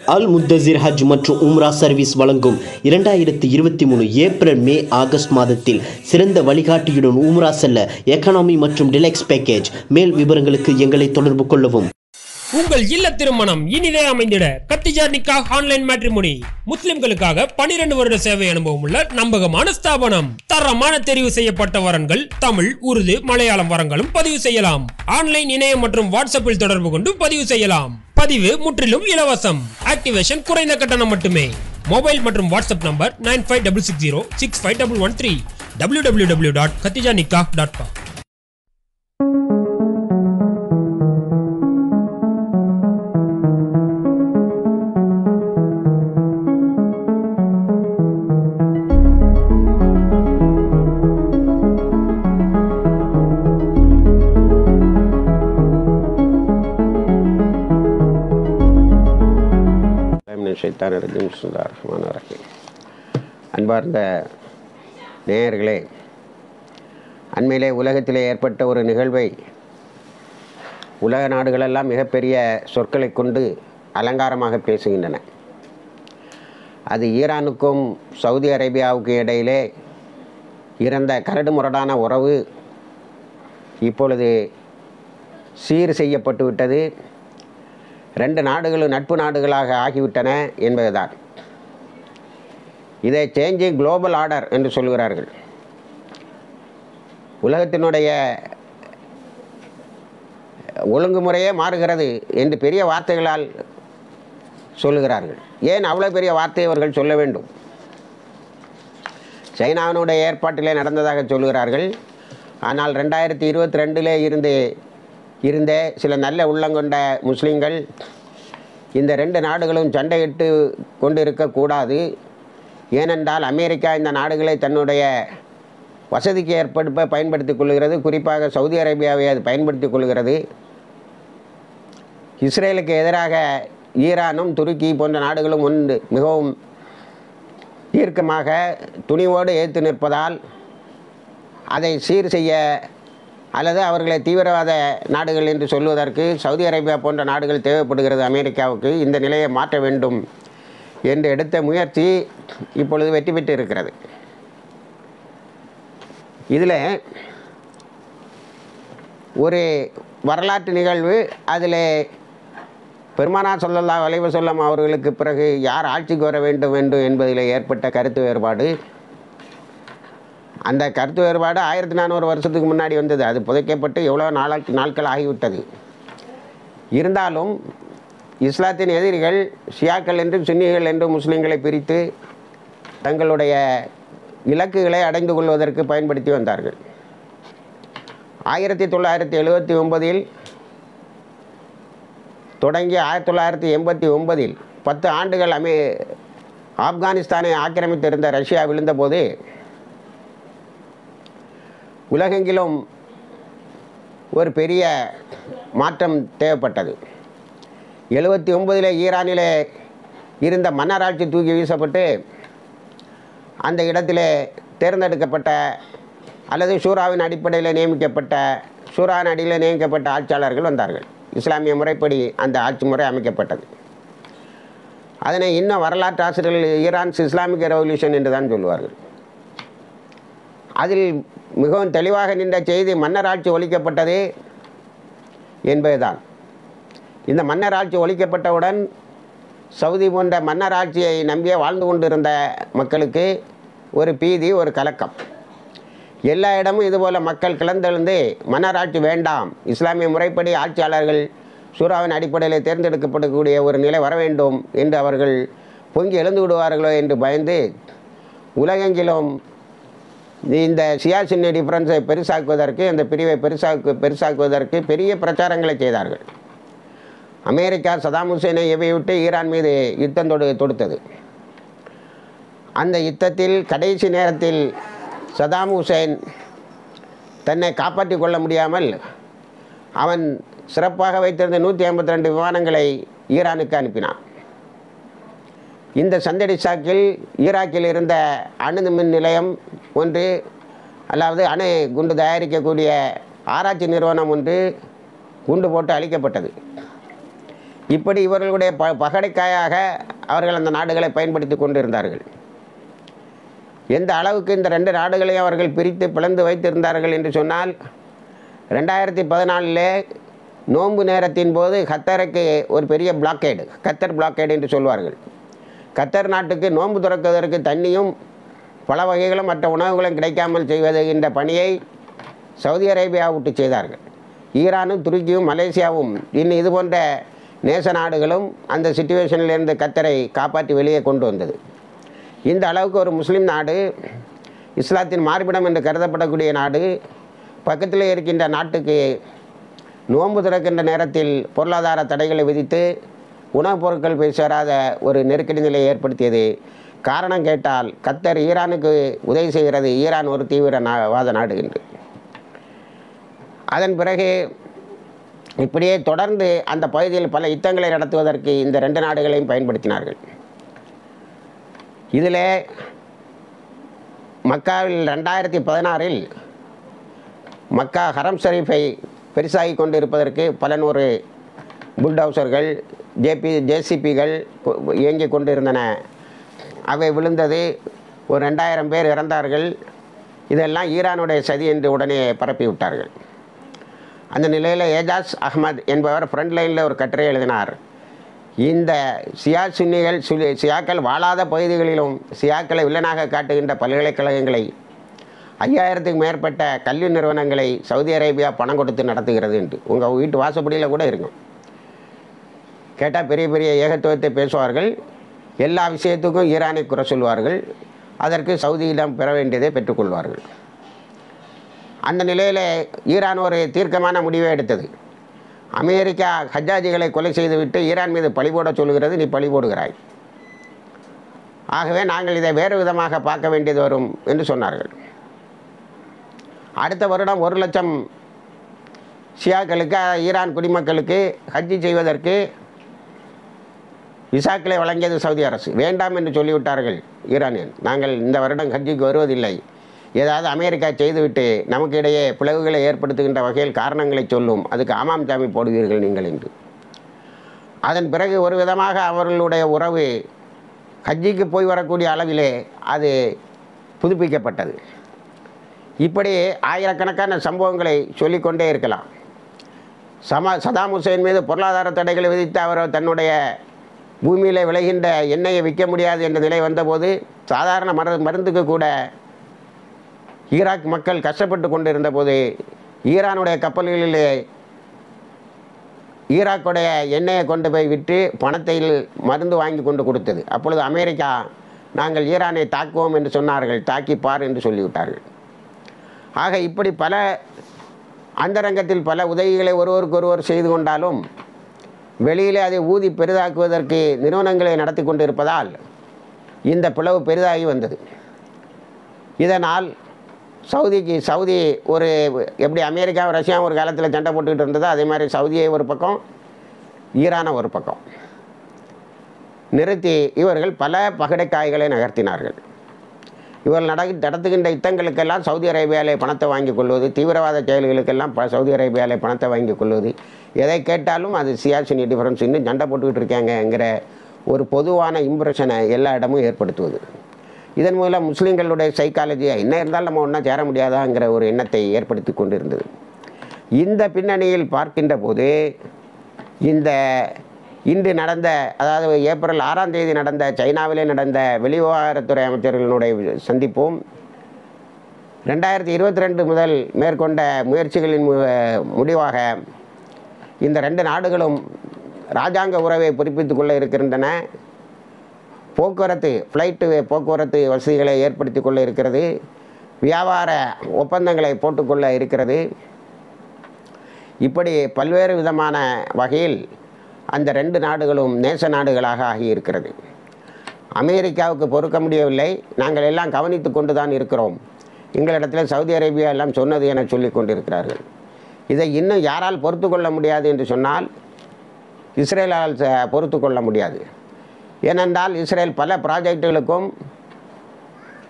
அல் முத்தசிர் ஹஜ் மற்றும் உம்ரா சர்வீஸ் வழங்கும் இரண்டாயிரத்தி இருபத்தி மூணு ஏப்ரல் மே ஆகஸ்ட் மாதத்தில் சிறந்த வழிகாட்டியுடன் உம்ரா செல்ல எக்கனாமி மற்றும் டிலெக்ஸ் பேக்கேஜ் மேல் விவரங்களுக்கு எங்களை தொடர்பு கொள்ளவும். உங்கள் இல்ல திருமணம் இனிதே அமைந்திட கத்திஜா நிக்கா ஆன்லைன் மேட்ரிமோனி முஸ்லிம்களுக்காக 12 வருட சேவை அனுபவம் உள்ள நம்பகமான ஸ்தாபனம். தரமான தெரிவு செய்யப்பட்ட வரன்கள் தமிழ் உருது மலையாளம் வரங்களும் பதிவு செய்யலாம். ஆன்லைன் இணையம் மற்றும் வாட்ஸ்அப்பில் தொடர்பு கொண்டு பதிவு செய்யலாம். பதிவு முற்றிலும் இலவசம். ஆக்டிவேஷன் குறைந்த கட்டணம் மட்டுமே. மொபைல் மற்றும் WhatsApp number nine five double six zero six five double one three W W W dot Khadija Nikah dot com ஷைத்தான் ரஜீம் சுல்லா ரஹ்மான் ரஹீம் அன்பார்ந்த நேயர்களே அண்மையிலே உலகத்திலே ஏற்பட்ட ஒரு நிகழ்வை உலக நாடுகளெல்லாம் மிகப்பெரிய சொற்களை கொண்டு அலங்காரமாக பேசுகின்றன. அது ஈரானுக்கும் சவுதி அரேபியாவுக்கும் இடையிலே இருந்த கரடு முரடான உறவு இப்பொழுது சீர் செய்யப்பட்டு விட்டது. ரெண்டு நாடுகளும் நட்பு நாடுகளாக ஆகிவிட்டன என்பதுதான். இதை சேஞ்சிங் குளோபல் ஆர்டர் என்று சொல்கிறார்கள் உலகத்தினுடைய ஒழுங்குமுறையே மாறுகிறது என்று பெரிய வார்த்தைகளால் சொல்லுகிறார்கள். ஏன் அவ்வளோ பெரிய வார்த்தை அவர்கள் சொல்ல வேண்டும்? சைனாவினுடைய ஏற்பாட்டிலே நடந்ததாக சொல்கிறார்கள் ஆனால் ரெண்டாயிரத்தி இருபத்தி ரெண்டிலே இருந்து இருந்த சில நல்ல உள்ளங்கொண்ட முஸ்லீம்கள் இந்த ரெண்டு நாடுகளும் சண்டையிட்டு கொண்டு இருக்கக்கூடாது ஏனென்றால் அமெரிக்கா இந்த நாடுகளை தன்னுடைய வசதிக்கு ஏற்படுப்ப பயன்படுத்திக் கொள்கிறது. குறிப்பாக சவுதி அரேபியாவை அது பயன்படுத்திக் கொள்கிறது. இஸ்ரேலுக்கு எதிராக ஈரானும் துருக்கி போன்ற நாடுகளும் ஒன்று மிகவும் தீர்க்கமாக துணிவோடு ஏற்று நிற்பதால் அதை சீர் செய்ய அல்லது அவர்களை தீவிரவாத நாடுகள் என்று சொல்வதற்கு சவுதி அரேபியா போன்ற நாடுகள் தேவைப்படுகிறது அமெரிக்காவுக்கு இந்த நிலையை மாற்ற வேண்டும் என்று எடுத்த முயற்சி இப்பொழுது வெற்றி பெற்று இருக்கிறது. இதில் ஒரு வரலாற்று நிகழ்வு அதில் பெருமானா சொல்லல்லா வளைவு சொல்லம் அவர்களுக்கு பிறகு யார் ஆட்சிக்கு வர வேண்டும் வேண்டும் என்பதில் ஏற்பட்ட கருத்து வேறுபாடு அந்த கருத்து வேறுபாடு ஆயிரத்தி நானூறு வருஷத்துக்கு முன்னாடி வந்தது. அது புதைக்கப்பட்டு எவ்வளோ நாளாக்கு நாட்கள் ஆகிவிட்டது. இருந்தாலும் இஸ்லாத்தின் எதிரிகள் ஷியாக்கள் என்றும் சுன்னிகள் என்றும் முஸ்லீம்களை பிரித்து தங்களுடைய இலக்குகளை அடைந்து கொள்வதற்கு பயன்படுத்தி வந்தார்கள். ஆயிரத்தி தொள்ளாயிரத்தி எழுபத்தி ஒன்பதில் தொடங்கி ஆயிரத்தி தொள்ளாயிரத்தி எண்பத்தி ஒன்பதில் பத்து ஆண்டுகள் அமே ஆப்கானிஸ்தானை ஆக்கிரமித்திருந்த ரஷ்யா விழுந்தபோது உலகெங்கிலும் ஒரு பெரிய மாற்றம் தேவைப்பட்டது. எழுபத்தி ஒன்பதில் ஈரானிலே இருந்த மன்னராட்சி தூக்கி வீசப்பட்டு அந்த இடத்திலே தேர்ந்தெடுக்கப்பட்ட அல்லது ஷூராவின் அடிப்படையில் நியமிக்கப்பட்ட ஷூராவின் அடியில் நியமிக்கப்பட்ட ஆட்சியாளர்கள் வந்தார்கள். இஸ்லாமிய முறைப்படி அந்த ஆட்சி முறை அமைக்கப்பட்டது. அதனை இன்னும் வரலாற்று ஆசிரியர்கள் ஈரான்ஸ் இஸ்லாமிக் ரெவல்யூஷன் என்று தான் சொல்லுவார்கள். அதில் மிகவும் தெளிவாக நின்ற செய்தி மன்னராட்சி ஒழிக்கப்பட்டது என்பதுதான். இந்த மன்னராட்சி ஒழிக்கப்பட்டவுடன் சவுதி போன்ற மன்னராட்சியை நம்பியே வாழ்ந்து கொண்டிருந்த மக்களுக்கு ஒரு பீதி ஒரு கலக்கம். எல்லா இடமும் இதுபோல் மக்கள் கிளந்தெழுந்து மன்னராட்சி வேண்டாம். இஸ்லாமிய முறைப்படி ஆட்சியாளர்கள் சூறாவின் அடிப்படையில் தேர்ந்தெடுக்கப்படக்கூடிய ஒரு நிலை வர வேண்டும் என்று அவர்கள் பொங்கி எழுந்து விடுவார்களோ என்று பயந்து உலகெங்கிலும் இந்த சியாசின் டிஃப்ரென்ஸை பெருசாக்குவதற்கு அந்த பிரிவை பெருசாக்கு பெருசாக்குவதற்கு பெரிய பிரச்சாரங்களை செய்தார்கள். அமெரிக்கா சதாம் ஹுசேனை விட்டு ஈரான் மீது யுத்தம் தொடு தொடுத்தது? அந்த யுத்தத்தில் கடைசி நேரத்தில் சதாம் ஹுசேன் தன்னை காப்பாற்றிக் கொள்ள முடியாமல் அவன் சிறப்பாக வைத்திருந்த நூற்றி ஐம்பத்தி ரெண்டு விமானங்களை ஈரானுக்கு அனுப்பினான். இந்த சந்தடி சாக்கில் ஈராக்கில் இருந்த அணு மின் நிலையம் ஒன்று அதாவது அணு குண்டு தயாரிக்கக்கூடிய ஆராய்ச்சி நிறுவனம் ஒன்று குண்டு போட்டு அழிக்கப்பட்டது. இப்படி இவர்களுடைய ப பகடைக்காயாக அவர்கள் அந்த நாடுகளை பயன்படுத்தி கொண்டிருந்தார்கள். எந்த அளவுக்கு இந்த ரெண்டு நாடுகளையும் அவர்கள் பிரித்து பிளந்து வைத்திருந்தார்கள் என்று சொன்னால் ரெண்டாயிரத்தி பதினாலிலே நோன்பு நேரத்தின் போது கத்தருக்கு ஒரு பெரிய பிளாக்கேடு கத்தர் பிளாக்கேடு என்று சொல்வார்கள். கத்தர் நாட்டுக்கு நோன்பு துறக்குவதற்கு தண்ணியும் பல வகைகளும் மற்ற உணவுகளும் கிடைக்காமல் செய்வது என்ற பணியை சவுதி அரேபியா விட்டு செய்தார்கள். ஈரானும் துருக்கியும் மலேசியாவும் இன்னும் இது போன்ற நேச நாடுகளும் அந்த சுச்சுவேஷனிலிருந்து கத்தரை காப்பாற்றி வெளியே கொண்டு வந்தது. இந்த அளவுக்கு ஒரு முஸ்லீம் நாடு இஸ்லாத்தின் மார்பிடம் என்று கருதப்படக்கூடிய நாடு பக்கத்தில் இருக்கின்ற நாட்டுக்கு நோன்பு திறக்கின்ற நேரத்தில் பொருளாதார தடைகளை விதித்து உணவுப் பொருட்கள் போய் சேராத ஒரு நெருக்கடி நிலையை ஏற்படுத்தியது. காரணம் கேட்டால் கத்தர் ஈரானுக்கு உதவி செய்கிறது ஈரான் ஒரு தீவிர நா வாத நாடு என்று. அதன் பிறகு இப்படியே தொடர்ந்து அந்த பகுதியில் பல யுத்தங்களை நடத்துவதற்கு இந்த ரெண்டு நாடுகளையும் பயன்படுத்தினார்கள். இதில் மக்காவில் ரெண்டாயிரத்தி பதினாறில் மக்கா ஹரம் ஷரீஃபை பெருசாகி கொண்டு இருப்பதற்கு பல நூறு புல்டவுசர்கள் ஜேபி ஜேசிபிகள் இயங்கிக் கொண்டிருந்தன. அவை விழுந்தது ஒரு ரெண்டாயிரம் பேர் இறந்தார்கள். இதெல்லாம் ஈரானுடைய சதி என்று உடனே பரப்பிவிட்டார்கள். அந்த நிலையில் ஏஜாஸ் அகமது என்பவர் ஃப்ரண்ட் லைனில் ஒரு கட்டுரை எழுதினார். இந்த சியா சுன்னிகள் சுலி சியாக்கள் வாழாத பகுதிகளிலும் சியாக்களை வில்லனாக காட்டுகின்ற பல்கலைக்கழகங்களை ஐயாயிரத்துக்கு மேற்பட்ட கல்வி நிறுவனங்களை சவுதி அரேபியா பணம் கொடுத்து நடத்துகிறது என்று. உங்கள் வீட்டு வாசப்படியில் கூட இருக்கும். கேட்டால் பெரிய பெரிய ஏகத்துவத்தை பேசுவார்கள். எல்லா விஷயத்துக்கும் ஈரானை குறை சொல்வார்கள். அதற்கு சவுதியிடம் பெற வேண்டியதை பெற்றுக்கொள்வார்கள். அந்த நிலையில் ஈரான் ஒரு தீர்க்கமான முடிவை எடுத்தது. அமெரிக்கா ஹஜ்ஜாஜிகளை கொலை செய்துவிட்டு ஈரான் மீது பழி போட சொல்கிறது நீ பழி போடுகிறாய். ஆகவே நாங்கள் இதை வேறு விதமாக பார்க்க வேண்டியது வரும் என்று சொன்னார்கள். அடுத்த வருடம் ஒரு லட்சம் ஷியாக்களுக்கு ஈரான் குடிமக்களுக்கு ஹஜ்ஜி செய்வதற்கு விசாக்களை வழங்கியது சவுதி அரசு. வேண்டாம் என்று சொல்லிவிட்டார்கள் ஈரானியன். நாங்கள் இந்த வருடம் ஹஜ்ஜிக்கு வருவதில்லை. ஏதாவது அமெரிக்கா செய்துவிட்டு நமக்கு இடையே பிளவுகளை ஏற்படுத்துகின்ற வகையில் காரணங்களை சொல்லும். அதுக்கு ஆமாம் சாமி போடுவீர்கள் நீங்கள் என்று. அதன் பிறகு ஒரு விதமாக அவர்களுடைய உறவு ஹஜ்ஜிக்கு போய் வரக்கூடிய அளவிலே அது புதுப்பிக்கப்பட்டது. இப்படி ஆயிரக்கணக்கான சம்பவங்களை சொல்லிக்கொண்டே இருக்கலாம். சமா சதாம் ஹுசேன் மீது பொருளாதார தடைகளை விதித்து அவர் தன்னுடைய பூமியில் விளைகின்ற எண்ணெயை விற்க முடியாது என்ற நிலை வந்தபோது சாதாரண மரு மருந்துக்கு கூட ஈராக் மக்கள் கஷ்டப்பட்டு கொண்டிருந்த போது ஈரானுடைய கப்பல்களிலே ஈராக்குடைய எண்ணெயை கொண்டு போய் விற்று பணத்தில் மருந்து வாங்கி கொண்டு கொடுத்தது. அப்பொழுது அமெரிக்கா நாங்கள் ஈரானை தாக்குவோம் என்று சொன்னார்கள். தாக்கிப்பார் என்று சொல்லிவிட்டார்கள். ஆக இப்படி பல அந்தரங்கத்தில் பல உதவிகளை ஒருவருக்கொருவர் செய்து கொண்டாலும் வெளியிலே அதை ஊதி பெரிதாக்குவதற்கு நிறுவனங்களை நடத்தி கொண்டு இருப்பதால் இந்த பிளவு பெரிதாகி வந்தது. இதனால் சவுதிக்கு சவுதி ஒரு எப்படி அமெரிக்காவும் ரஷ்யா ஒரு காலத்தில் சண்டை போட்டுக்கிட்டு இருந்ததோ அதே மாதிரி சவுதியை ஒரு பக்கம் ஈரானை ஒரு பக்கம். நிறுத்தி இவர்கள் பல பகடைக்காய்களை நகர்த்தினார்கள். இவர்கள் நட நடத்துகின்ற யுத்தங்களுக்கெல்லாம் சவுதி அரேபியாவிலே பணத்தை வாங்கி கொள்வது தீவிரவாத செயல்களுக்கெல்லாம் ப சவுதி அரேபியாவிலே பணத்தை வாங்கி கொள்வது. எதை கேட்டாலும் அது சியாசினி டிஃபரன்ஸ் இன்னும் சண்டை போட்டுக்கிட்டு இருக்காங்கங்கிற ஒரு பொதுவான இம்ப்ரெஷனை எல்லா இடமும் ஏற்படுத்துவது. இதன் மூலம் முஸ்லீம்களுடைய சைக்காலஜியை என்ன இருந்தாலும் நம்ம ஒன்றா சேர முடியாதாங்கிற ஒரு எண்ணத்தை ஏற்படுத்தி கொண்டிருந்தது. இந்த பின்னணியில் பார்க்கின்ற போது இந்த இன்று நடந்த அதாவது ஏப்ரல் ஆறாம் தேதி நடந்த சைனாவிலே நடந்த வெளிவிவகாரத்துறை அமைச்சர்களுடைய சந்திப்பும் ரெண்டாயிரத்தி இருபத்தி ரெண்டு முதல் மேற்கொண்ட முயற்சிகளின் மு- முடிவாக இந்த ரெண்டு நாடுகளும் இராஜாங்க உறவை புதுப்பித்துக் கொள்ள இருக்கின்றன. போக்குவரத்து ஃப்ளைட்டு போக்குவரத்து வசதிகளை ஏற்படுத்தி கொள்ள இருக்கிறது. வியாபார ஒப்பந்தங்களை போட்டுக்கொள்ள இருக்கிறது. இப்படி பல்வேறு விதமான வகையில் அந்த ரெண்டு நாடுகளும் நேச நாடுகளாக ஆகியிருக்கிறது. அமெரிக்காவுக்கு பொறுக்க முடியவில்லை. நாங்கள் எல்லாம் கவனித்து கொண்டு தான் இருக்கிறோம். எங்களிடத்தில் சவுதி அரேபியா எல்லாம் சொன்னது என சொல்லி கொண்டிருக்கிறார்கள். இதை இன்னும் யாரால் பொறுத்து கொள்ள முடியாது என்று சொன்னால் இஸ்ரேலால் பொறுத்து கொள்ள முடியாது. ஏனென்றால் இஸ்ரேல் பல ப்ராஜெக்டுகளுக்கும்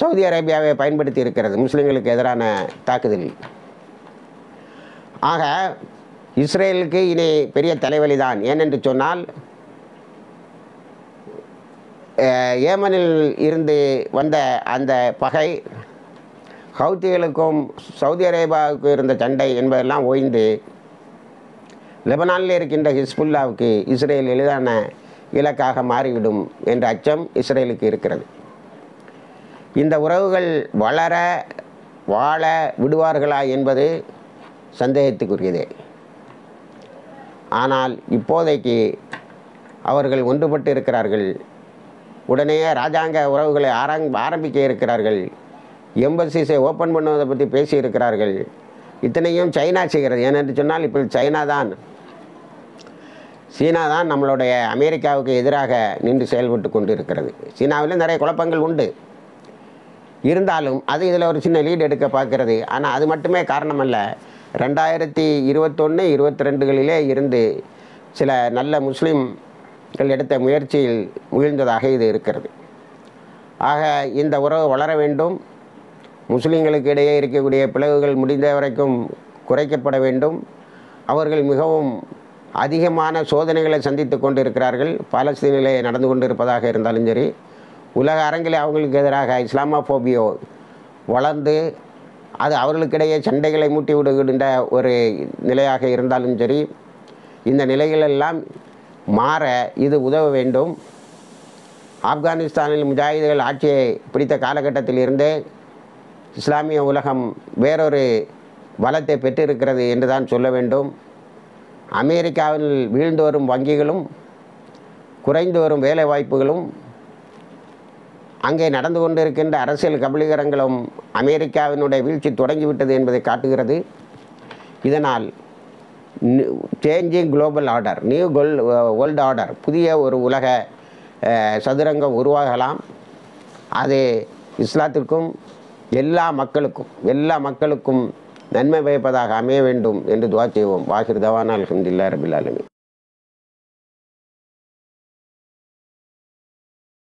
சவுதி அரேபியாவை பயன்படுத்தி இருக்கிறது. முஸ்லீம்களுக்கு எதிரான தாக்குதலில். ஆக இஸ்ரேலுக்கு இனி பெரிய தலைவலி தான். ஏனென்று சொன்னால் ஏமனில் இருந்து வந்த அந்த பகை ஹவுத்திகளுக்கும் சவுதி அரேபியாவுக்கும் இருந்த சண்டை என்பதெல்லாம் ஓய்ந்து லெபனானில் இருக்கின்ற ஹிஸ்புல்லாவுக்கு இஸ்ரேல் எளிதான இலக்காக மாறிவிடும் என்ற அச்சம் இஸ்ரேலுக்கு இருக்கிறது. இந்த உறவுகள் வளர வாழ விடுவார்களா என்பது சந்தேகத்துக்குரியதே. ஆனால் இப்போதைக்கு அவர்கள் ஒன்றுபட்டு இருக்கிறார்கள். உடனே ராஜாங்க உறவுகளை ஆரங் ஆரம்பிக்க இருக்கிறார்கள். எம்பசிஸை ஓப்பன் பண்ணுவதை பற்றி பேசியிருக்கிறார்கள் இத்தனையும் சைனா செய்கிறது. ஏனென்று சொன்னால் இப்போ சைனா தான். சீனா தான் நம்மளுடைய அமெரிக்காவுக்கு எதிராக நின்று செயல்பட்டு கொண்டு இருக்கிறது சீனாவிலும் நிறைய குழப்பங்கள் உண்டு. இருந்தாலும் அது இதில் ஒரு சின்ன லீடு எடுக்க பார்க்கிறது. ஆனால் அது மட்டுமே காரணமல்ல. ரெண்டாயிரத்தி இருபத்தொன்று இருபத்தி ரெண்டுகளிலே இருந்து சில நல்ல முஸ்லீம்கள் எடுத்த முயற்சியில் முயழ்ந்ததாக இது இருக்கிறது. ஆக இந்த உறவு வளர வேண்டும். முஸ்லீம்களுக்கு இடையே இருக்கக்கூடிய பிளவுகள் முடிந்த வரைக்கும் குறைக்கப்பட வேண்டும். அவர்கள் மிகவும் அதிகமான சோதனைகளை சந்தித்து கொண்டு இருக்கிறார்கள் பாலஸ்தீனிலே நடந்து கொண்டிருப்பதாக இருந்தாலும் சரி உலக அரங்கிலே அவங்களுக்கு எதிராக இஸ்லாமோபோபியோ வளர்ந்து அது அவர்களுக்கிடையே சண்டைகளை மூட்டி விடுகின்ற ஒரு நிலையாக இருந்தாலும் சரி இந்த நிலைகளெல்லாம் மாற இது உதவ வேண்டும். ஆப்கானிஸ்தானில் முஜாஹிதுகள் ஆட்சியை பிடித்த காலகட்டத்தில் இருந்தே இஸ்லாமிய உலகம் வேறொரு வளத்தை பெற்றிருக்கிறது என்று தான் சொல்ல வேண்டும். அமெரிக்காவில் வீழ்ந்து வரும் வங்கிகளும் குறைந்து வரும் வேலை வாய்ப்புகளும் அங்கே நடந்து கொண்டிருக்கின்ற அரசியல் கபலீகரங்களும் அமெரிக்காவினுடைய வீழ்ச்சி தொடங்கிவிட்டது என்பதை காட்டுகிறது. இதனால் சேஞ்சிங் குளோபல் ஆர்டர் நியூ கோல் வேர்ல்டு ஆர்டர் புதிய ஒரு உலக சதுரங்கம் உருவாகலாம். அது இஸ்லாத்திற்கும் எல்லா மக்களுக்கும் எல்லா மக்களுக்கும் நன்மை பயப்பதாக அமைய வேண்டும் என்று துவா செய்வோம். வாகிர் தவானால் ஹிந்தில்லா ரபில் ஆலமி